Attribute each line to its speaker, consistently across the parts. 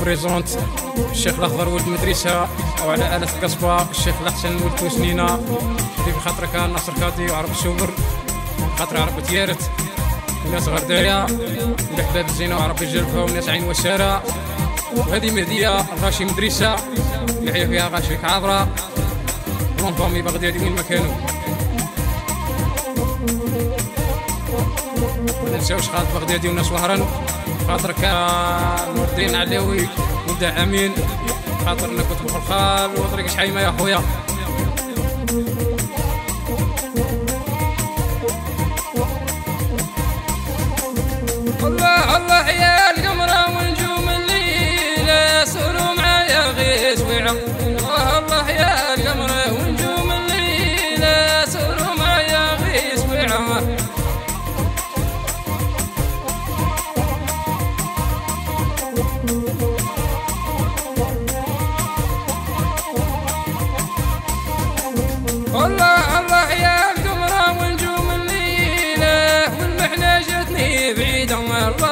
Speaker 1: بريزونت الشيخ الاخضر ولد مدرسه وعلى اله القصبه الشيخ الاحسن ولد توسنينه اللي بخاطر كان ناصر كاطي وعرب الشوبر خاطر عرب تيارت وناس غردايه الاحباب الزينه وعرب الجلفه وناس عين وساره وهذه مهديه غاشي مدرسه اللي فيها غاشي عابره رونطومي بغدادي وين ما كانوا ما ننساوش خالد بغدادي وناس وهران خاطر كان نور الدين علاوي خاطر أنا كنت بخلخال وطريق شحيمه يا خويا. الله الله يا القمره ونجوم الليل سروا معايا غيث وعم الله الله يا القمرة ونجوم الليلة والمحنة جتني بعيدة الله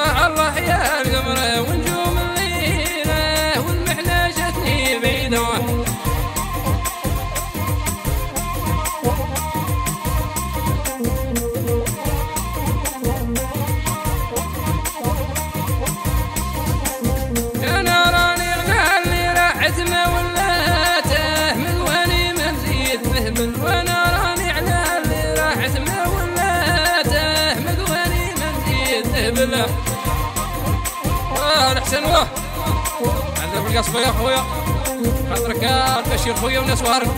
Speaker 1: مهبل واه الحسن واه هذا بالقصبة يا خويا. خاطرك يا البشير خويا وناس وهرن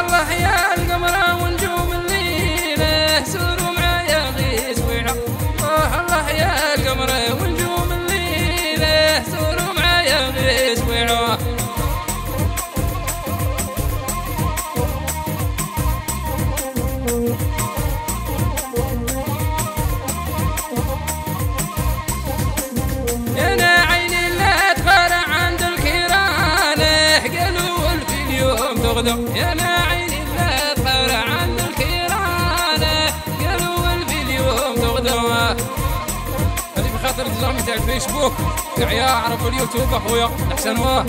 Speaker 1: الله يا القمرة ونجوم الليلة سوروا معايا غيس وعم الله يا القمرة ونجوم الليلة سوروا معايا غيس وعم أنا بخاطر الزلمه تاع الفيسبوك. تاع يا عرب اليوتيوب أخويا. أحسن واه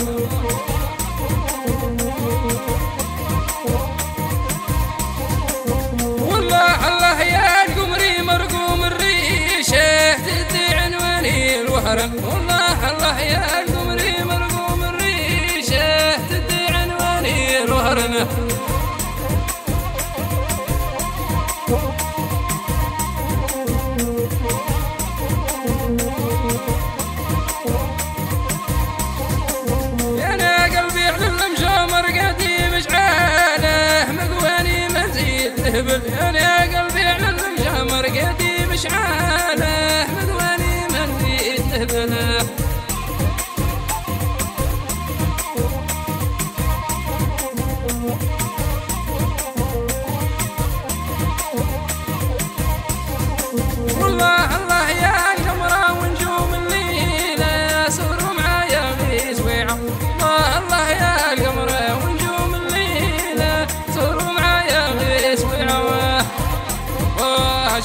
Speaker 1: والله الله يا القمري مرقوم الريشه تدي عنواني الوهرن والله الله يا قديم اشعاله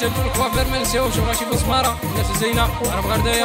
Speaker 1: جدوا الكوافير ما نساوش راشي بسمارة الناس الزينة عرب غرداية